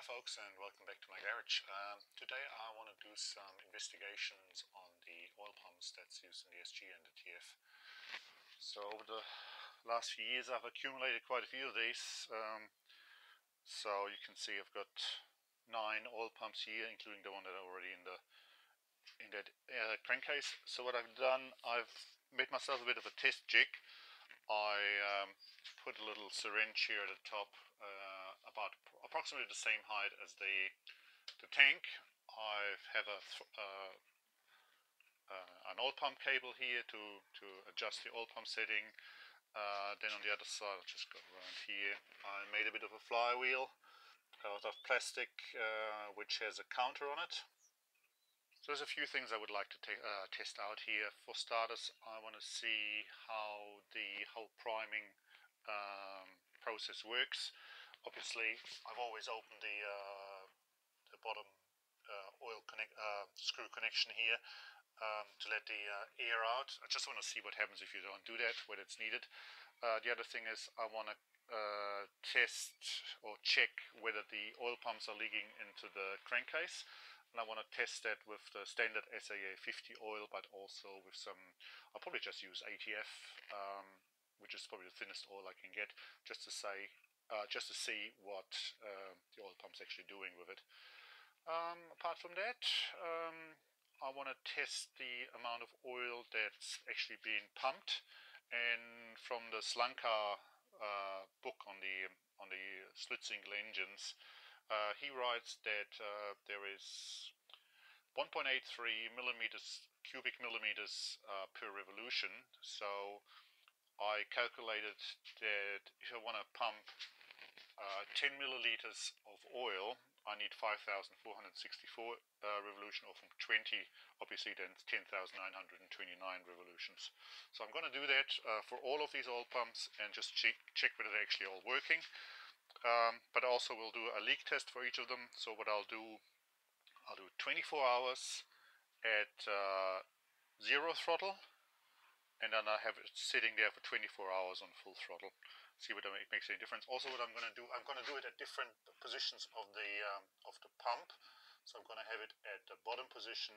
Hi folks and welcome back to my garage. Um, today I want to do some investigations on the oil pumps that's used in the SG and the TF. So over the last few years I've accumulated quite a few of these. Um, so you can see I've got nine oil pumps here including the one that are already in the in that uh, crankcase. So what I've done I've made myself a bit of a test jig. I um, put a little syringe here at the top uh, about approximately the same height as the the tank. I have a uh, uh, an oil pump cable here to to adjust the oil pump setting. Uh, then on the other side, I'll just go around here. I made a bit of a flywheel out of plastic, uh, which has a counter on it. So there's a few things I would like to uh, test out here. For starters, I want to see how the whole priming um, process works. Obviously, I've always opened the, uh, the bottom uh, oil connect, uh, screw connection here um, to let the uh, air out. I just want to see what happens if you don't do that, when it's needed. Uh, the other thing is I want to test or check whether the oil pumps are leaking into the crankcase. And I want to test that with the standard SAE 50 oil, but also with some, I'll probably just use ATF, um, which is probably the thinnest oil I can get, just to say uh, just to see what uh, the oil pump's actually doing with it. Um, apart from that, um, I want to test the amount of oil that's actually being pumped. And from the Slanka uh, book on the on the split single engines, uh, he writes that uh, there is 1.83 millimeters cubic millimeters uh, per revolution. So I calculated that if I want to pump uh, 10 milliliters of oil, I need 5,464 uh, revolution, or from 20, obviously then 10,929 revolutions. So I'm going to do that uh, for all of these oil pumps and just check, check whether they're actually all working. Um, but also we'll do a leak test for each of them. So what I'll do, I'll do 24 hours at uh, zero throttle, and then I have it sitting there for 24 hours on full throttle see whether it makes any difference. Also, what I'm going to do, I'm going to do it at different positions of the um, of the pump. So I'm going to have it at the bottom position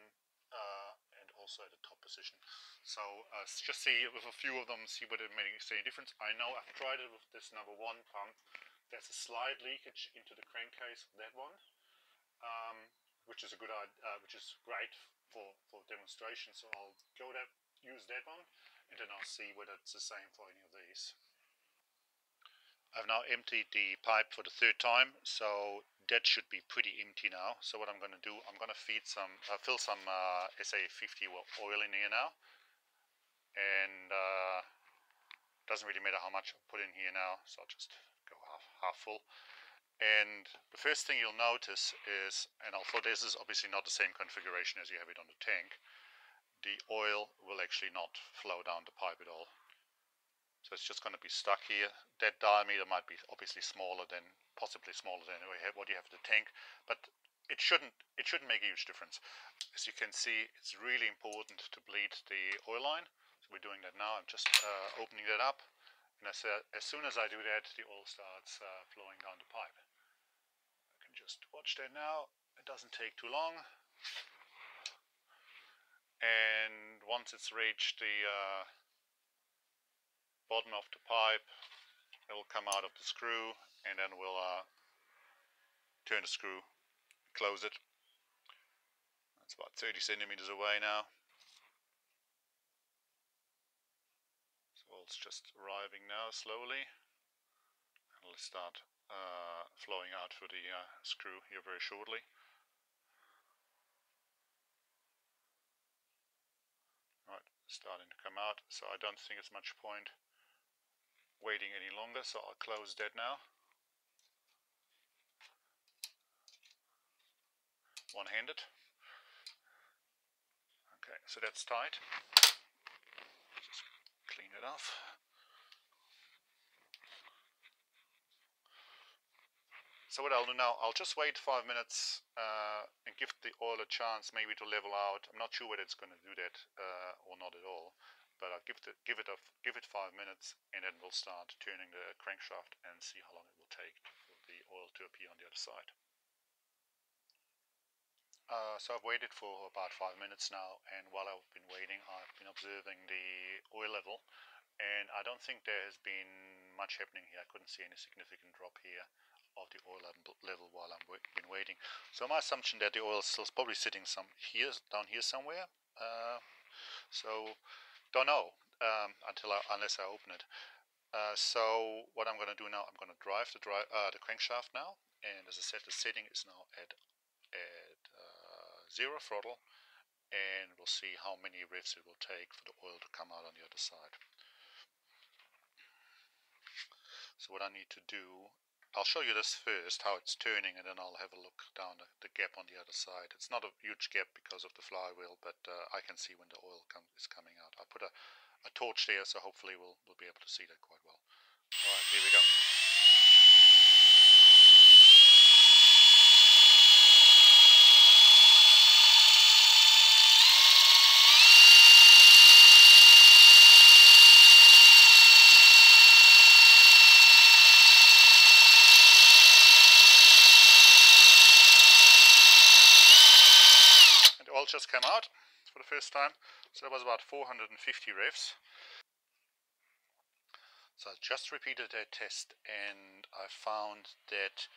uh, and also at the top position. So uh, just see with a few of them, see whether it makes any difference. I know I've tried it with this number one pump. There's a slight leakage into the crankcase of that one, um, which is a good uh, which is great for for demonstration. So I'll go that use that one, and then I'll see whether it's the same for any of these. I've now emptied the pipe for the third time, so that should be pretty empty now. So what I'm going to do, I'm going to feed some, uh, fill some uh, SAE 50 oil in here now. And uh, doesn't really matter how much I put in here now, so I'll just go half, half full. And the first thing you'll notice is, and although this is obviously not the same configuration as you have it on the tank, the oil will actually not flow down the pipe at all. So it's just going to be stuck here. That diameter might be obviously smaller than, possibly smaller than what you have the tank, but it shouldn't it shouldn't make a huge difference. As you can see, it's really important to bleed the oil line. So we're doing that now. I'm just uh, opening that up, and as, uh, as soon as I do that, the oil starts uh, flowing down the pipe. I can just watch that now. It doesn't take too long. And once it's reached the uh, bottom of the pipe. It will come out of the screw and then we'll uh, turn the screw close it. That's about 30 centimeters away now. So it's just arriving now slowly. It'll start uh, flowing out through the uh, screw here very shortly. Right, starting to come out so I don't think it's much point waiting any longer, so I'll close that now. One-handed. Okay, so that's tight. Just clean it off. So what I'll do now, I'll just wait five minutes uh, and give the oil a chance maybe to level out. I'm not sure whether it's going to do that uh, or not at all but I'll give, the, give, it a, give it five minutes and then we'll start turning the crankshaft and see how long it will take for the oil to appear on the other side. Uh, so I've waited for about five minutes now and while I've been waiting I've been observing the oil level and I don't think there has been much happening here. I couldn't see any significant drop here of the oil level while I've been waiting. So my assumption that the oil is still probably sitting some here down here somewhere. Uh, so don't know um, until I, unless I open it. Uh, so what I'm going to do now, I'm going to drive the, drive, uh, the crankshaft now, and as I said, the setting is now at, at uh, zero throttle, and we'll see how many revs it will take for the oil to come out on the other side. So what I need to do, I'll show you this first, how it's turning, and then I'll have a look down the, gap on the other side. It's not a huge gap because of the flywheel, but uh, I can see when the oil come, is coming out. I put a a torch there, so hopefully we'll, we'll be able to see that quite well. Alright, here we go. Just came out for the first time. So that was about 450 revs. So I just repeated that test and I found that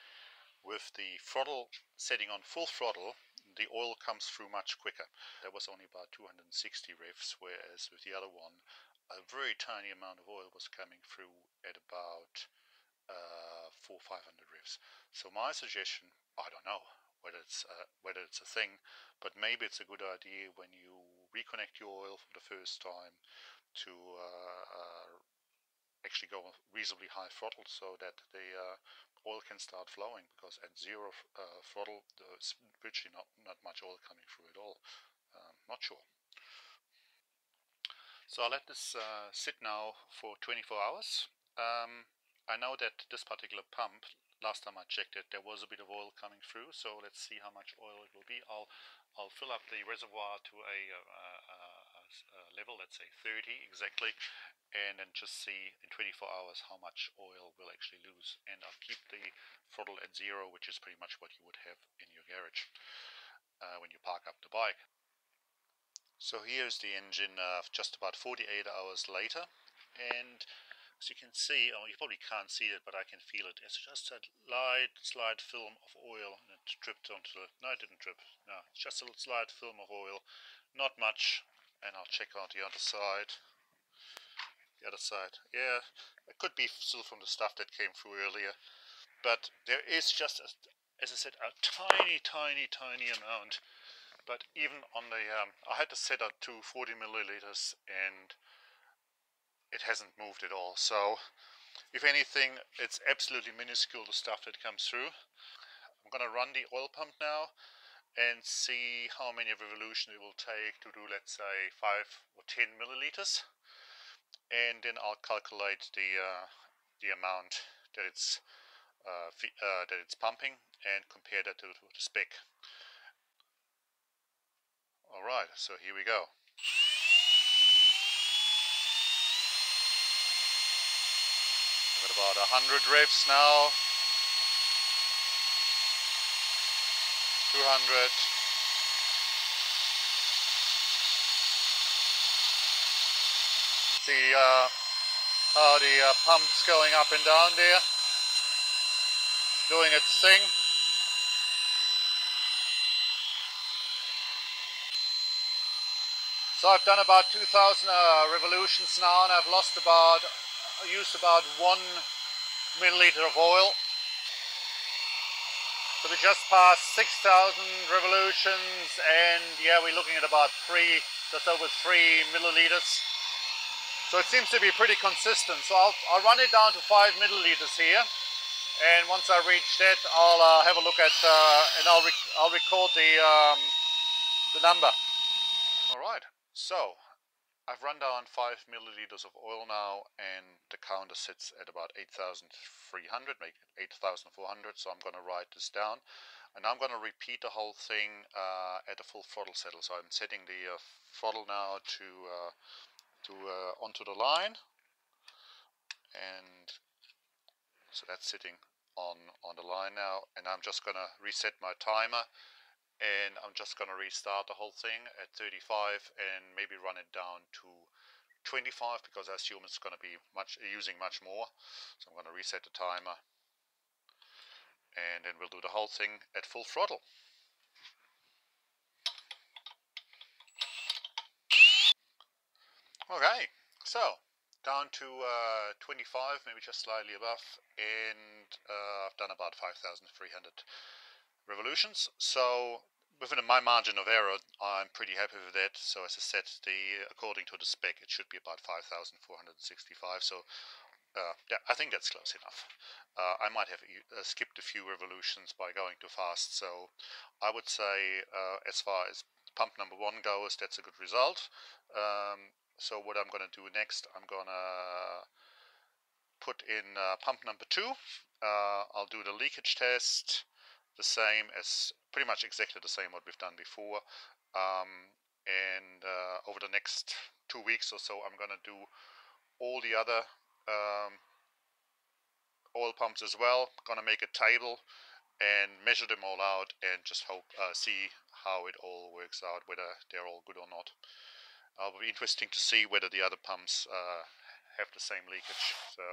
with the throttle setting on full throttle, the oil comes through much quicker. That was only about 260 revs, whereas with the other one, a very tiny amount of oil was coming through at about uh, four, 500 revs. So my suggestion, I don't know, whether it's uh, whether it's a thing, but maybe it's a good idea when you reconnect your oil for the first time to uh, uh, actually go reasonably high throttle so that the oil can start flowing because at zero uh, throttle there's virtually not, not much oil coming through at all. Um, not sure. So I'll let this uh, sit now for 24 hours. Um, I know that this particular pump last time I checked it, there was a bit of oil coming through. So let's see how much oil it will be. I'll I'll fill up the reservoir to a, a, a, a level, let's say 30 exactly, and then just see in 24 hours how much oil we'll actually lose. And I'll keep the throttle at zero, which is pretty much what you would have in your garage uh, when you park up the bike. So here's the engine uh, just about 48 hours later, and as you can see, oh, you probably can't see it, but I can feel it. It's just a light, slight film of oil, and it dripped onto the. No, it didn't drip. No, it's just a slight film of oil, not much. And I'll check out the other side. The other side, yeah, it could be still from the stuff that came through earlier, but there is just, a, as I said, a tiny, tiny, tiny amount. But even on the, um, I had to set up to 40 milliliters, and it hasn't moved at all. So if anything, it's absolutely minuscule, the stuff that comes through. I'm going to run the oil pump now and see how many revolutions it will take to do, let's say, 5 or 10 milliliters. And then I'll calculate the, uh, the amount that it's, uh, uh, that it's pumping and compare that to, to the spec. Alright, so here we go. About 100 revs now. 200. See uh, how the uh, pump's going up and down there, doing its thing. So I've done about 2,000 uh, revolutions now and I've lost about I used about one milliliter of oil. So we just passed 6,000 revolutions and yeah, we're looking at about three, just over three milliliters. So it seems to be pretty consistent. So I'll, I'll run it down to five milliliters here. And once I reach that, I'll uh, have a look at, uh, and I'll, rec I'll record the, um, the number. All right, so I've run down 5 milliliters of oil now and the counter sits at about 8,300, make it 8,400, so I'm going to write this down. And I'm going to repeat the whole thing uh, at a full throttle settle. So I'm setting the uh, throttle now to, uh, to uh, onto the line. And so that's sitting on, on the line now. And I'm just going to reset my timer and I'm just going to restart the whole thing at 35 and maybe run it down to 25 because I assume it's going to be much using much more. So I'm going to reset the timer. And then we'll do the whole thing at full throttle. Okay so down to uh, 25 maybe just slightly above and uh, I've done about 5,300 revolutions. So within my margin of error, I'm pretty happy with that. So as I said, the according to the spec, it should be about 5,465. So uh, yeah, I think that's close enough. Uh, I might have uh, skipped a few revolutions by going too fast. So I would say uh, as far as pump number one goes, that's a good result. Um, so what I'm going to do next, I'm going to put in uh, pump number two. Uh, I'll do the leakage test the same as pretty much exactly the same what we've done before. Um, and uh, over the next two weeks or so, I'm going to do all the other um, oil pumps as well. Going to make a table and measure them all out and just hope uh, see how it all works out, whether they're all good or not. Uh, it'll be interesting to see whether the other pumps uh, have the same leakage. So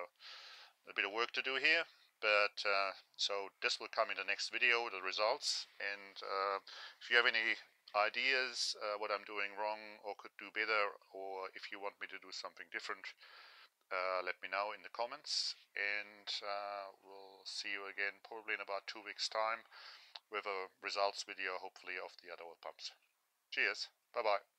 a bit of work to do here. But uh, so this will come in the next video, the results. And uh, if you have any ideas uh, what I'm doing wrong or could do better, or if you want me to do something different, uh, let me know in the comments. And uh, we'll see you again probably in about two weeks' time with a results video, hopefully, of the other oil pumps. Cheers. Bye bye.